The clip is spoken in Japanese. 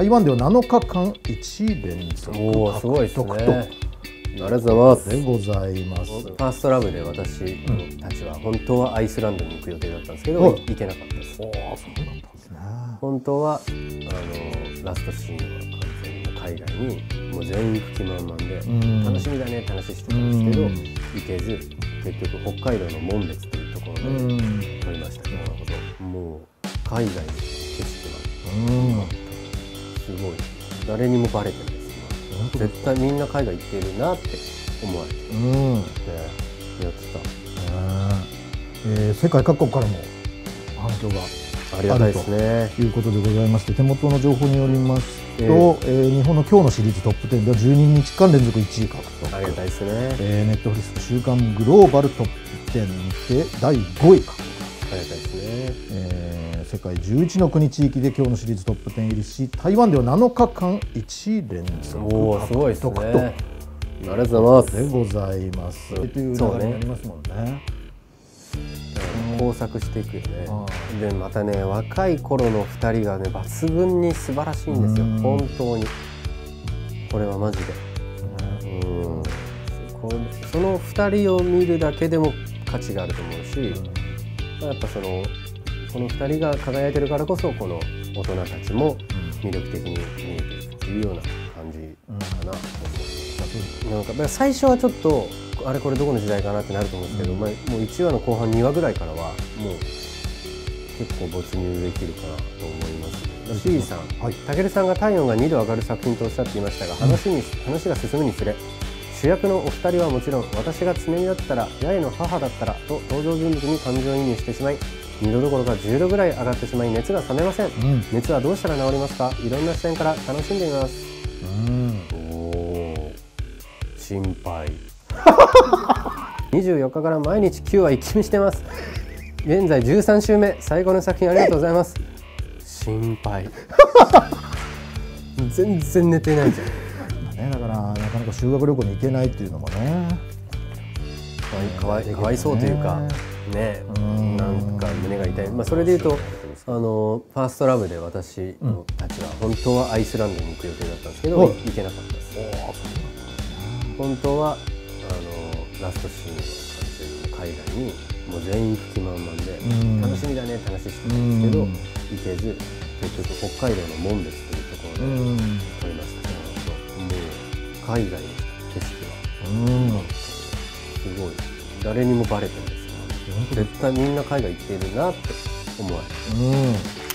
台湾では7日間1連続おーすごいですね獲得と。ありがとうございますでございます。ファーストラブで私たちは本当はアイスランドに行く予定だったんですけど、うん行けなかったです。そうだったんですね。本当はあのラストシーンは完全に海外にもう全員行く気満々で、ん。楽しみだねって話してたんですけど、うん。行けず結局北海道の紋別というところでうん。撮りました。けど、もう海外の景色んすごい。誰にもバレてないです。絶対みんな海外行ってるなって思われて。うん。ね。やってえー世界各国からも反響がたありがたいですね。ということでございまして手元の情報によりますと、ええ。ー日本の今日のシリーズトップ10では12日間連続1位獲得。ありがたいですね。えーネットフリスク週間グローバルトップ10にて第5位獲得、ありがたいですね。えー世界11の国地域で今日のシリーズトップ10入りし台湾では7日間1連続おおすごいですね。獲あ得りがとうございます。でございます。という流れになりますもんね。工作していくよね。あでまたね若い頃の2人がね抜群に素晴らしいんですよ。うん。本当に。これはマジで。うん。その2人を見るだけでも価値があると思うし、やっぱそのこの2人が輝いてるからこそこの大人たちも魅力的に見えていくっていうような感じかな。と思う、なんか最初はちょっとあれこれどこの時代かなってなると思うんですけど、まあ、もう1話の後半2話ぐらいからはもう結構没入できるかなと思います、シーさん、はい。たけるさんが体温が2度上がる作品とおっしゃっていましたが話に、話が進むにつれ主役のお二人はもちろん私が常美だったら八重の母だったらと登場人物に感情移入してしまい2度どころか10度ぐらい上がってしまい熱が冷めません。うん。熱はどうしたら治りますか？いろんな視点から楽しんでみます。うん。おお心配。24日から毎日9話一気見してます。現在13週目。最後の作品ありがとうございます。心配。全然寝てないじゃん。ね、だからなかなか修学旅行に行けないっていうのもね。かわいかわいそうというかねうん。なんか胸が痛い、まあ、それでいうとあのファーストラブで私たちは本当はアイスランドに行く予定だったんですけど、はい。行けなかったです。本当はあのラストシーンは完全に海外にもう全員行く気満々で、うん。楽しみだねって話してたんですけど、うん。行けず結局北海道の紋別というところでうん。撮りましたけど、もう海外の誰にもバレてないです。本当絶対みんな海外行ってるなって思われる。うん。